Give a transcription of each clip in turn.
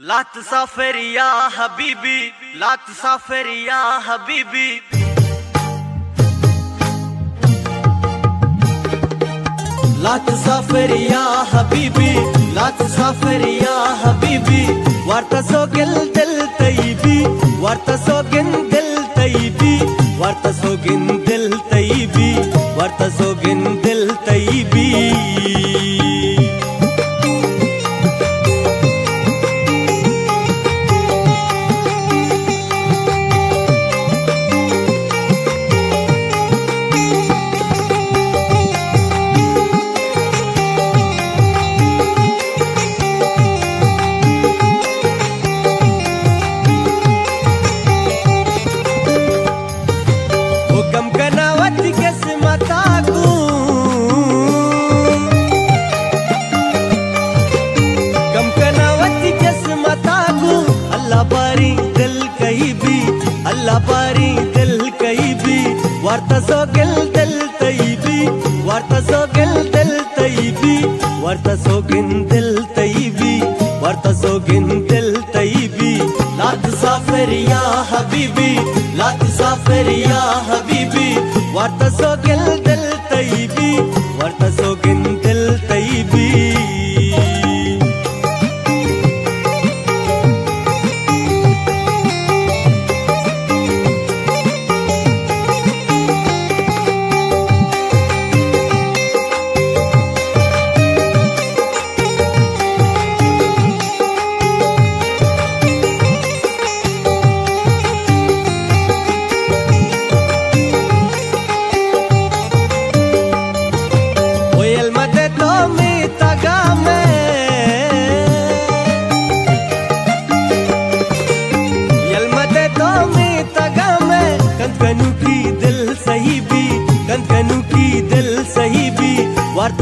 لا تسافر يا حبيبي لا تسافر يا حبيبي. لا تسافر يا حبيبي لا تسافر يا حبيبي. ورتا سوقل دل طيبي ورتا سوقن دل طيبي ورتا سوقن دل طيبي ورتا பாரி தெல் கைபி அல்லா பாரி தெல் கைபி வார்த்த சோகல் தெல் தைபி வார்த்த சோகல் தெல் தைபி வார்த்த சோகின் தெல் தைபி வார்த்த சோகின் தெல் தைபி லாத் சாஃபர் யா ஹபீபி லாத் சாஃபர் யா ஹபீபி வார்த்த சோகல் தெல் தைபி வார்த்த சோக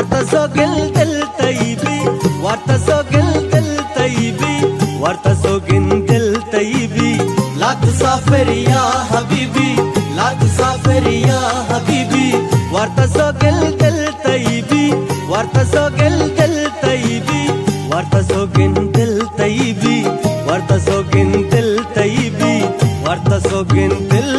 वार्ता सोगिल दिल तैबी वार्ता सोगिल दिल तैबी वार्ता सोगिन दिल तैबी लात साफर या हबीबी लात साफर या हबीबी वार्ता सोगिल दिल तैबी वार्ता सोगिल दिल तैबी वार्ता सोगिन दिल तैबी वार्ता सोगिन दिल तैबी वार्ता सोगिन दिल